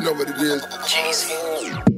Know what it is. Jay-Z.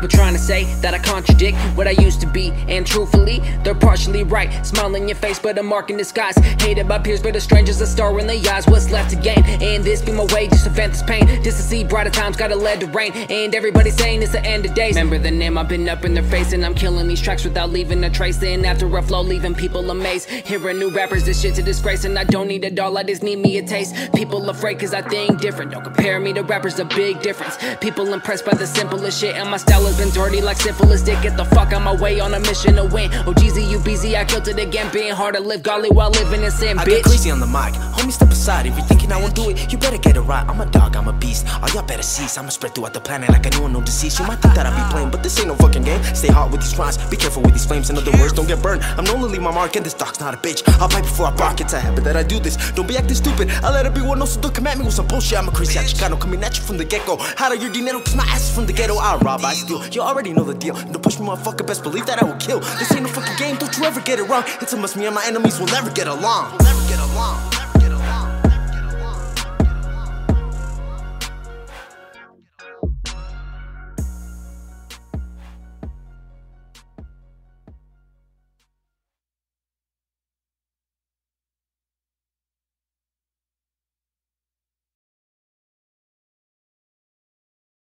People trying to say that I contradict what I used to be, and truthfully, they're partially right. Smile in your face, but a mark in disguise. Hated by peers, but a stranger's a star in the eyes. What's left to gain? And this be my way, just to vent this pain. Just to see brighter times, gotta let it rain. And everybody saying it's the end of days. Remember the name, I've been up in their face, and I'm killing these tracks without leaving a trace. And after a flow, leaving people amazed. Hearing new rappers, this shit's a disgrace, and I don't need a doll, I just need me a taste. People afraid cause I think different. Don't compare me to rappers, a big difference. People impressed by the simplest shit, and my style has been dirty like syphilis. Dick, get the fuck out my way on a mission to win. Oh, Jeezy, you busy, I killed it again. Being hard to live, golly, while living in sin, bitch. I get crazy on the mic, homie step aside If you're thinking I won't do it, you better get it right. I'm a dog, I'm a beast, all y'all better cease. I'ma spread throughout the planet like I know no disease You might think that I be playing, but this ain't no fucking game. Stay hot with these rhymes, be careful with these flames. In other words, don't get burned, I'm known to leave my mark And this dog's not a bitch, I'll bite before I bark. It's a habit that I do this, don't be acting stupid. I let everyone know, so don't come at me with some bullshit. I'm a crazy Chicano coming at you from the get-go. How do your dinero, cause my ass is from the ghetto. I rob, I steal, you already know the deal. Don't push me, motherfucker, best believe that I will kill. This ain't no fucking game, don't you ever get it wrong. It's a must me and my enemies will never get along. Will never get along